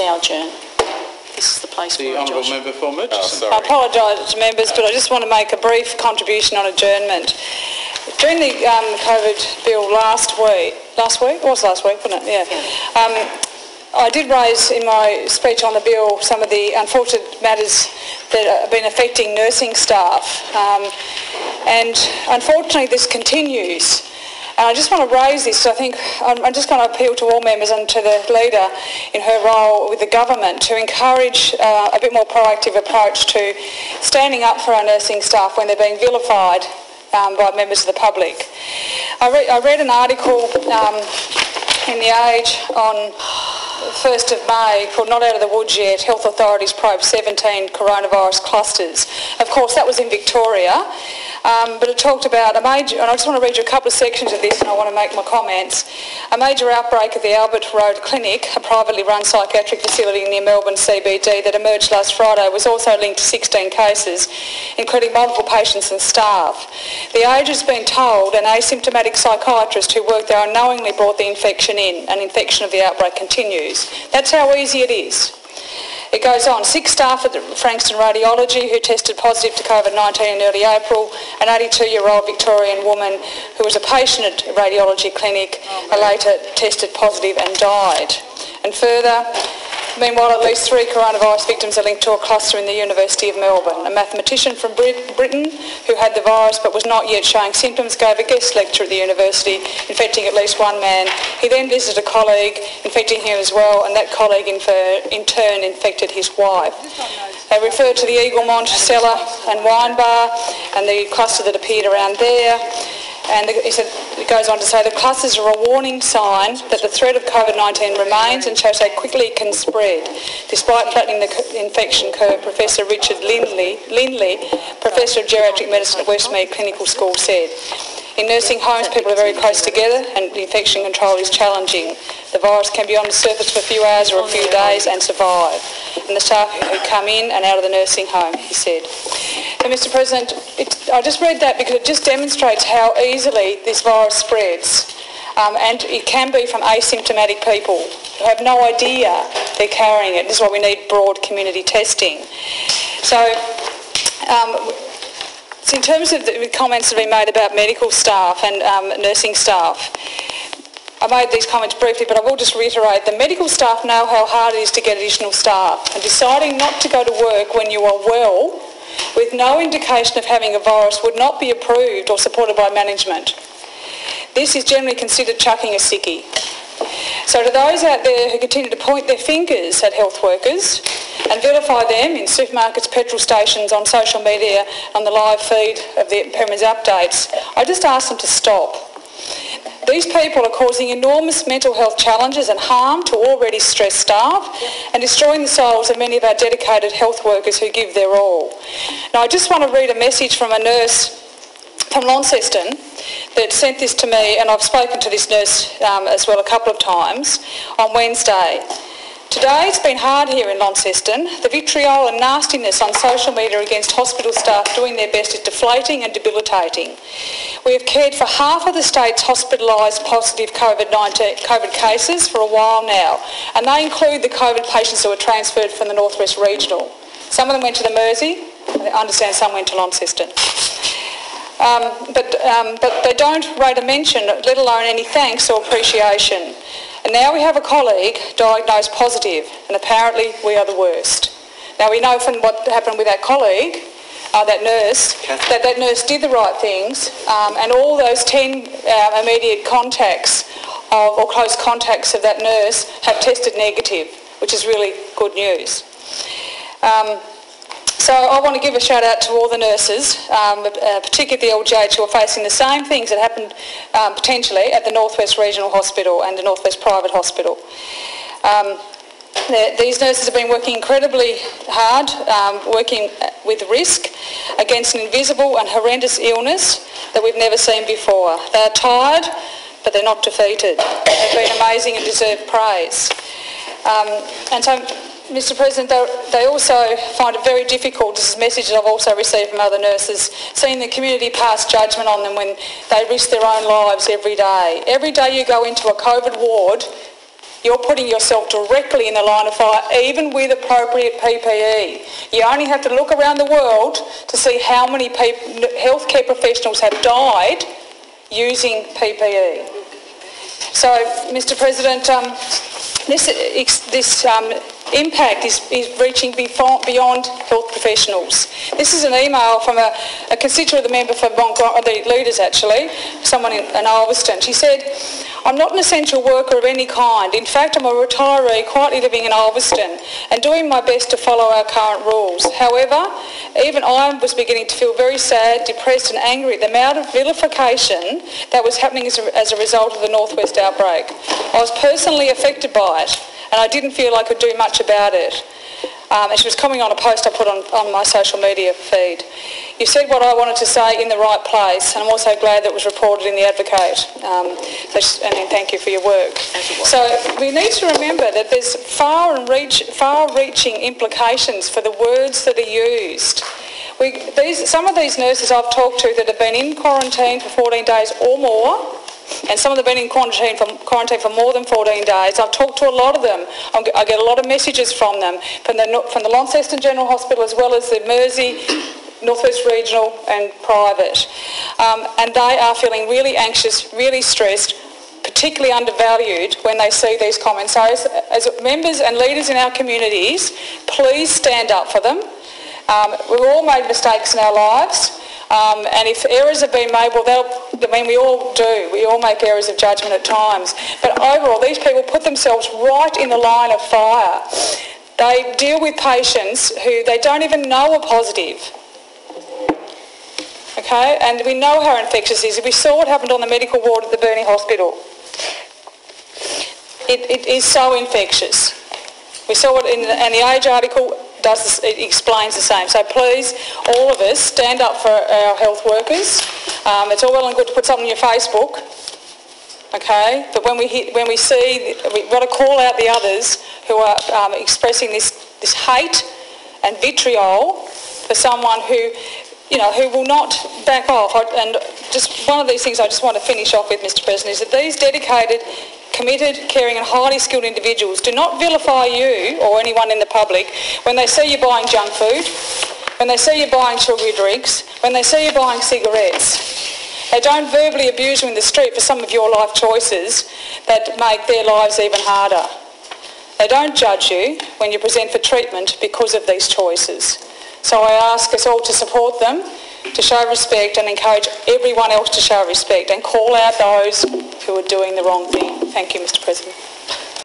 now adjourn. This is the place The for it, honourable Josh. member for Oh, Murchison. sorry. I apologise to members, but I just want to make a brief contribution on adjournment. During the um, COVID bill last week, last week? It was last week, wasn't it? Yeah. Um, I did raise in my speech on the bill some of the unfortunate matters that have been affecting nursing staff. Um, and unfortunately this continues. And I just want to raise this. I think I'm I'm just going to appeal to all members and to the leader in her role with the government to encourage uh, a bit more proactive approach to standing up for our nursing staff when they're being vilified um, by members of the public. I, re- I read an article um, in The Age on 1st of May called Not Out of the Woods Yet, Health Authorities Probe 17 Coronavirus Clusters. Of course, that was in Victoria, um, but it talked about a major, and I just want to read you a couple of sections of this and I want to make my comments. A major outbreak at the Albert Road Clinic, a privately run psychiatric facility near Melbourne CBD that emerged last Friday was also linked to 16 cases, including multiple patients and staff. The Age has been told an asymptomatic psychiatrist who worked there unknowingly brought the infection in and infection of the outbreak continues. That's how easy it is. It goes on. Six staff at the Frankston Radiology who tested positive to COVID-19 in early April, an 82-year-old Victorian woman who was a patient at a radiology clinic, uh, later tested positive and died. And further, meanwhile, at least three coronavirus victims are linked to a cluster in the University of Melbourne. A mathematician from Brit- Britain who had the virus but was not yet showing symptoms gave a guest lecture at the university, infecting at least one man. He then visited a colleague, infecting him as well, and that colleague in turn infected his wife. They referred to the Eaglemont cellar and wine bar and the cluster that appeared around there. And the- he said, it goes on to say the clusters are a warning sign that the threat of COVID-19 remains and shows how quickly can spread. Despite flattening the infection curve, Professor Richard Lindley, Lindley, Professor of Geriatric Medicine at Westmead Clinical School said, in nursing homes, people are very close together and infection control is challenging. The virus can be on the surface for a few hours or a few days and survive. And the staff who come in and out of the nursing home, he said. So, Mr President, it, I just read that because it just demonstrates how easily this virus spreads. Um, and it can be from asymptomatic people who have no idea they're carrying it. This is why we need broad community testing. So, um, so in terms of the comments that have been made about medical staff and um, nursing staff, I made these comments briefly, but I will just reiterate the medical staff know how hard it is to get additional staff, and deciding not to go to work when you are well, with no indication of having a virus, would not be approved or supported by management. This is generally considered chucking a sickie. So to those out there who continue to point their fingers at health workers and vilify them in supermarkets, petrol stations, on social media, on the live feed of the Premier's updates, I just ask them to stop. These people are causing enormous mental health challenges and harm to already stressed staff and destroying the souls of many of our dedicated health workers who give their all. Now I just want to read a message from a nurse from Launceston that sent this to me and I've spoken to this nurse um, as well a couple of times on Wednesday. Today it's been hard here in Launceston. The vitriol and nastiness on social media against hospital staff doing their best is deflating and debilitating. We have cared for half of the state's hospitalised positive COVID-19 COVID cases for a while now and they include the COVID patients who were transferred from the Northwest Regional. Some of them went to the Mersey, I understand some went to Launceston. Um, but, um, but they don't rate a mention, let alone any thanks or appreciation. And now we have a colleague diagnosed positive, and apparently we are the worst. Now we know from what happened with that colleague, uh, that nurse, that that nurse did the right things, um, and all those 10 uh, immediate contacts of, or close contacts of that nurse have tested negative, which is really good news. Um, so I want to give a shout out to all the nurses, um, uh, particularly the LGH, who are facing the same things that happened um, potentially at the Northwest Regional Hospital and the Northwest Private Hospital. Um, these nurses have been working incredibly hard, um, working with risk against an invisible and horrendous illness that we've never seen before. They are tired, but they're not defeated. They've been amazing and deserve praise. Um, and so, Mr President, they, also find it very difficult, this is a message that I've also received from other nurses, seeing the community pass judgment on them when they risk their own lives every day. Every day you go into a COVID ward, you're putting yourself directly in the line of fire, even with appropriate PPE. You only have to look around the world to see how many healthcare professionals have died using PPE. So, Mr President, um, this, this um, impact is, is reaching beyond health professionals. This is an email from a, a constituent of the member for Montgomery, uh, the leaders actually, someone in, in Ulverstone. She said, I'm not an essential worker of any kind. In fact, I'm a retiree quietly living in Ulverstone and doing my best to follow our current rules. However, even I was beginning to feel very sad, depressed and angry at the amount of vilification that was happening as a, as a result of the Northwest outbreak. I was personally affected by it and I didn't feel I could do much about it. Um, and she was commenting on a post I put on, on my social media feed. You said what I wanted to say in the right place, and I'm also glad that it was reported in the Advocate. Um, so, and thank you for your work. So we need to remember that there's far and reach, far-reaching implications for the words that are used. We, these, some of these nurses I've talked to that have been in quarantine for 14 days or more and some of them have been in quarantine for, quarantine for more than 14 days. I've talked to a lot of them. I get a lot of messages from them, from the, from the Launceston General Hospital as well as the Mersey Northwest Regional and private. Um, and they are feeling really anxious, really stressed, particularly undervalued when they see these comments. So as, as members and leaders in our communities, please stand up for them. Um, we've all made mistakes in our lives. Um, and if errors have been made, well, I mean, we all do. We all make errors of judgment at times. But overall, these people put themselves right in the line of fire. They deal with patients who they don't even know are positive. Okay, and we know how infectious it is. We saw what happened on the medical ward at the Burnie Hospital. It, it is so infectious. We saw it in in the Age article does this, it explains the same. So please, all of us, stand up for our health workers. Um, it's all well and good to put something on your Facebook, okay? But when we hit, when we see, we've got to call out the others who are um, expressing this this hate and vitriol for someone who, you know, who will not back off. And just one of these things I just want to finish off with, Mr. President, is that these dedicated committed, caring and highly skilled individuals do not vilify you or anyone in the public when they see you buying junk food, when they see you buying sugary drinks, when they see you buying cigarettes. They don't verbally abuse you in the street for some of your life choices that make their lives even harder. They don't judge you when you present for treatment because of these choices. So I ask us all to support them to show respect and encourage everyone else to show respect and call out those who are doing the wrong thing. Thank you, Mr President.